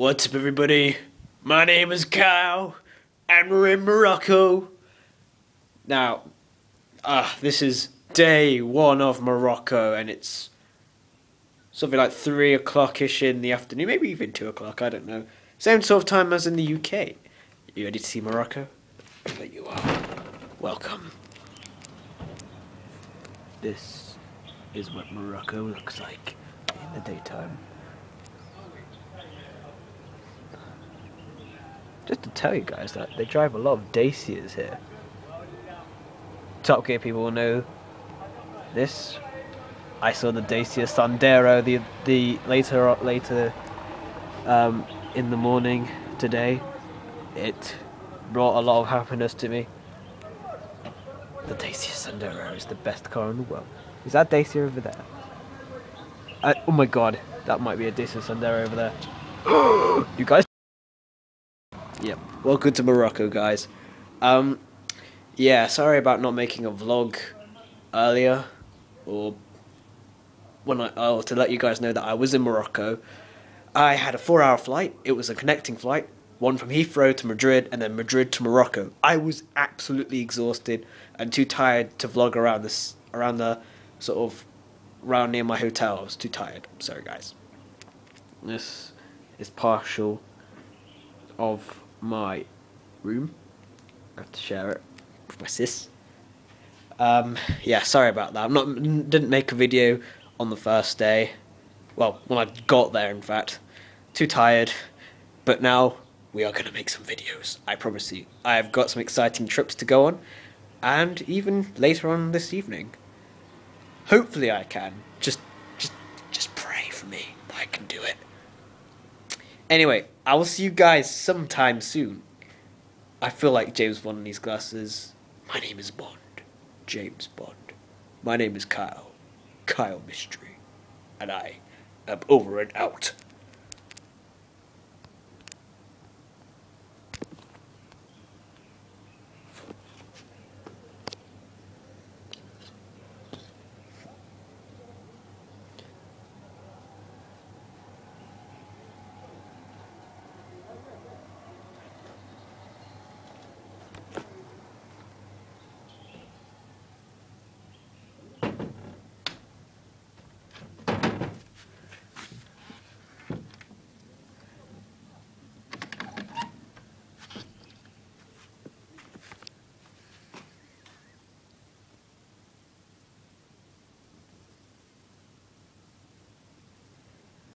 What's up, everybody? My name is Kyle, and we're in Morocco. Now, ah, this is day one of Morocco, and it's something like three o'clock ish in the afternoon, maybe even two o'clock. I don't know. Same sort of time as in the UK. You ready to see Morocco? There you are. Welcome. This is what Morocco looks like in the daytime. Just to tell you guys that they drive a lot of Dacias here. Top Gear people will know this. I saw the Dacia Sandero the the later later um, in the morning today. It brought a lot of happiness to me. The Dacia Sandero is the best car in the world. Is that Dacia over there? I, oh my god, that might be a Dacia Sandero over there. you guys. Yep. Welcome to Morocco, guys. Um, yeah, sorry about not making a vlog earlier, or when I oh to let you guys know that I was in Morocco. I had a four-hour flight. It was a connecting flight, one from Heathrow to Madrid, and then Madrid to Morocco. I was absolutely exhausted and too tired to vlog around this around the sort of around near my hotel. I was too tired. Sorry, guys. This is partial of my room. I have to share it with my sis. Um, yeah, sorry about that. I'm not didn't make a video on the first day. Well, when I got there, in fact, too tired. But now we are going to make some videos. I promise you. I have got some exciting trips to go on, and even later on this evening. Hopefully, I can. Just, just, just pray for me that I can do it. Anyway, I will see you guys sometime soon. I feel like James Bond in these glasses. My name is Bond. James Bond. My name is Kyle. Kyle Mystery. And I am over and out.